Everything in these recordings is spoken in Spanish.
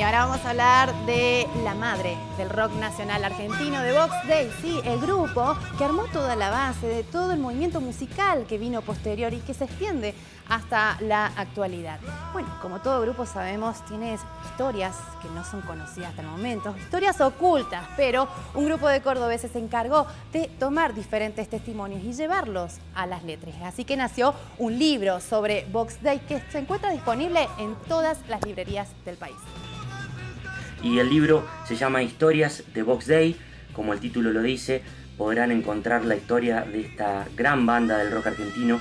Y ahora vamos a hablar de la madre del rock nacional argentino, de Vox Day, sí, el grupo que armó toda la base de todo el movimiento musical que vino posterior y que se extiende hasta la actualidad. Bueno, como todo grupo sabemos, tiene historias que no son conocidas hasta el momento, historias ocultas, pero un grupo de cordobeses se encargó de tomar diferentes testimonios y llevarlos a las letras. Así que nació un libro sobre Vox Day que se encuentra disponible en todas las librerías del país y el libro se llama Historias de Box Day, como el título lo dice, podrán encontrar la historia de esta gran banda del rock argentino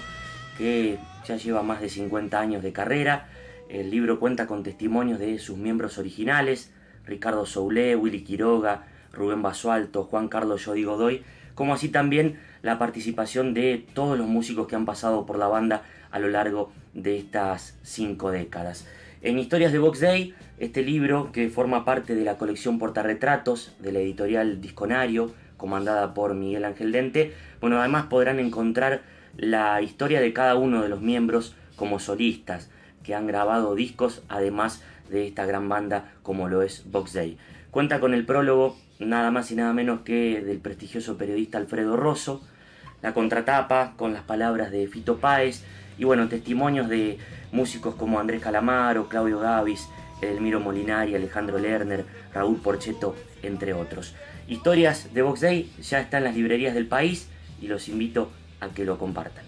que ya lleva más de 50 años de carrera. El libro cuenta con testimonios de sus miembros originales, Ricardo Soulé, Willy Quiroga, Rubén Basualto, Juan Carlos Jody Godoy, como así también la participación de todos los músicos que han pasado por la banda a lo largo de estas cinco décadas. En Historias de Box Day, este libro que forma parte de la colección Portarretratos de la editorial Disconario, comandada por Miguel Ángel Dente, bueno, además podrán encontrar la historia de cada uno de los miembros como solistas que han grabado discos, además de esta gran banda como lo es Box Day. Cuenta con el prólogo nada más y nada menos que del prestigioso periodista Alfredo Rosso, la contratapa con las palabras de Fito Páez y bueno, testimonios de músicos como Andrés Calamaro, Claudio Gavis, Elmiro Molinari, Alejandro Lerner, Raúl Porcheto, entre otros. Historias de Box Day ya están en las librerías del país y los invito a que lo compartan.